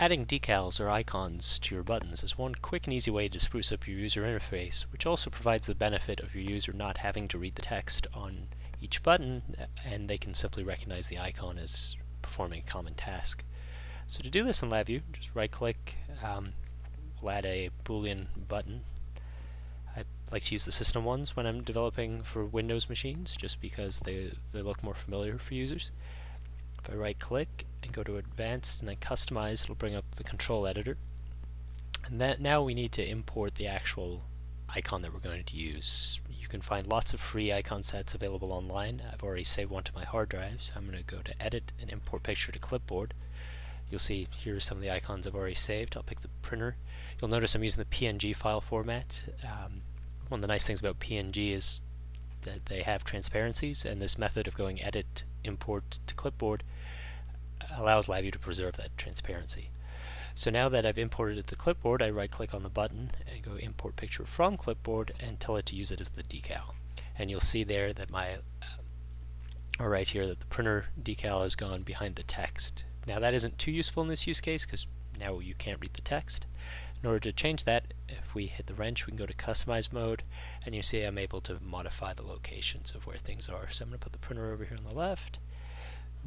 Adding decals or icons to your buttons is one quick and easy way to spruce up your user interface, which also provides the benefit of your user not having to read the text on each button, and they can simply recognize the icon as performing a common task. So to do this in LabVIEW, just right click, um, we'll add a boolean button. I like to use the system ones when I'm developing for Windows machines, just because they, they look more familiar for users. If I right click and go to advanced and then customize, it'll bring up the control editor. And that now we need to import the actual icon that we're going to use. You can find lots of free icon sets available online. I've already saved one to my hard drive, so I'm going to go to edit and import picture to clipboard. You'll see here are some of the icons I've already saved. I'll pick the printer. You'll notice I'm using the PNG file format. Um, one of the nice things about PNG is that they have transparencies, and this method of going edit, import to clipboard allows LabVIEW to preserve that transparency. So now that I've imported it to clipboard, I right click on the button and go import picture from clipboard and tell it to use it as the decal. And you'll see there that my, um, or right here, that the printer decal has gone behind the text. Now that isn't too useful in this use case because now you can't read the text. In order to change that, if we hit the wrench, we can go to customize mode, and you see I'm able to modify the locations of where things are. So I'm going to put the printer over here on the left,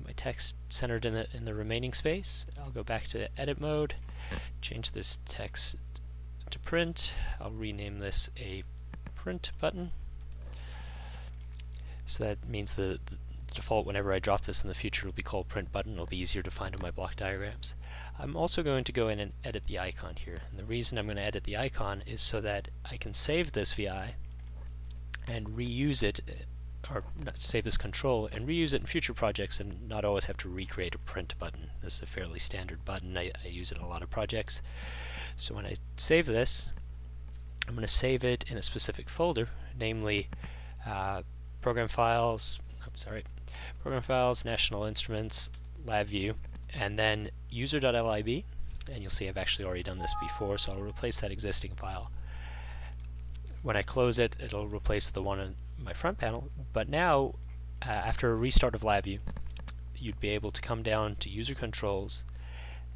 my text centered in the, in the remaining space. I'll go back to edit mode, change this text to print. I'll rename this a print button. So that means the, the default whenever I drop this in the future it will be called print button. It'll be easier to find in my block diagrams. I'm also going to go in and edit the icon here. And the reason I'm going to edit the icon is so that I can save this VI and reuse it or save this control and reuse it in future projects and not always have to recreate a print button. This is a fairly standard button. I, I use it in a lot of projects. So when I save this, I'm going to save it in a specific folder, namely uh, program files, I'm sorry, program files, national instruments, LabVIEW, and then user.lib, and you'll see I've actually already done this before, so I'll replace that existing file. When I close it, it'll replace the one in my front panel, but now, uh, after a restart of LabVIEW, you'd be able to come down to user controls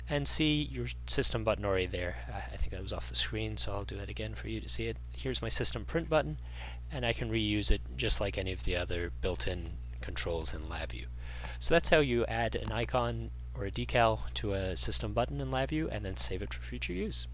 and see your system button already there. Uh, I think that was off the screen, so I'll do it again for you to see it. Here's my system print button, and I can reuse it just like any of the other built-in controls in LabVIEW. So that's how you add an icon or a decal to a system button in LabVIEW and then save it for future use.